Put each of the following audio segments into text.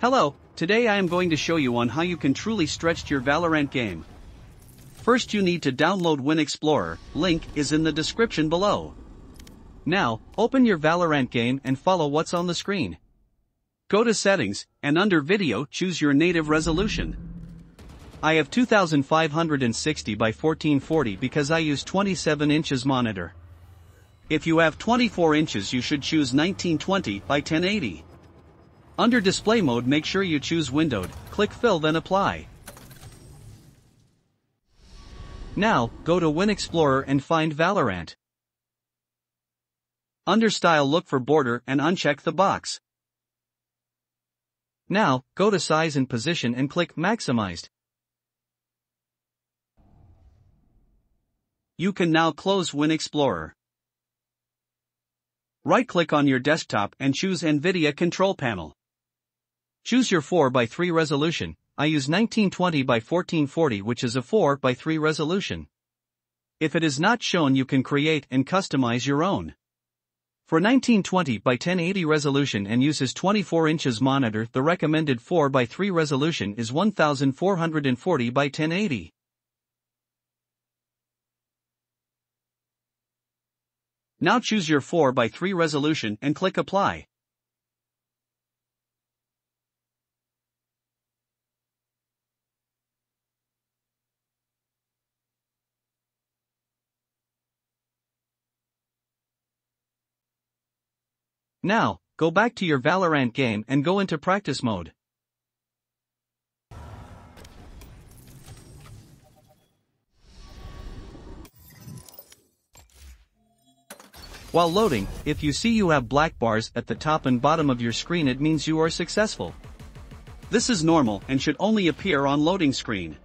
Hello, today I am going to show you on how you can truly stretch your Valorant game. First you need to download WinExplorer, link is in the description below. Now, open your Valorant game and follow what's on the screen. Go to settings, and under video choose your native resolution. I have 2560 by 1440 because I use 27 inches monitor. If you have 24 inches you should choose 1920 by 1080. Under display mode make sure you choose windowed, click fill then apply. Now, go to Win Explorer and find Valorant. Under style look for border and uncheck the box. Now, go to size and position and click maximized. You can now close Win Explorer. Right-click on your desktop and choose NVIDIA Control Panel. Choose your 4x3 resolution, I use 1920 by 1440 which is a 4x3 resolution. If it is not shown you can create and customize your own. For 1920 by 1080 resolution and uses 24 inches monitor the recommended 4x3 resolution is 1440 by 1080. Now choose your 4x3 resolution and click apply. Now, go back to your Valorant game and go into practice mode. While loading, if you see you have black bars at the top and bottom of your screen it means you are successful. This is normal and should only appear on loading screen.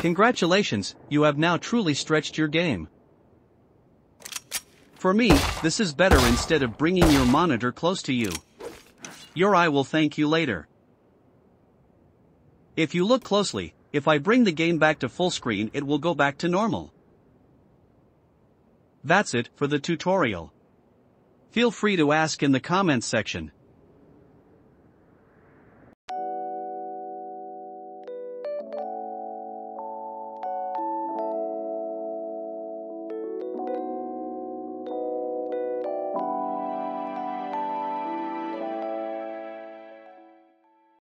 Congratulations, you have now truly stretched your game. For me, this is better instead of bringing your monitor close to you. Your eye will thank you later. If you look closely, if I bring the game back to full screen it will go back to normal. That's it for the tutorial. Feel free to ask in the comments section.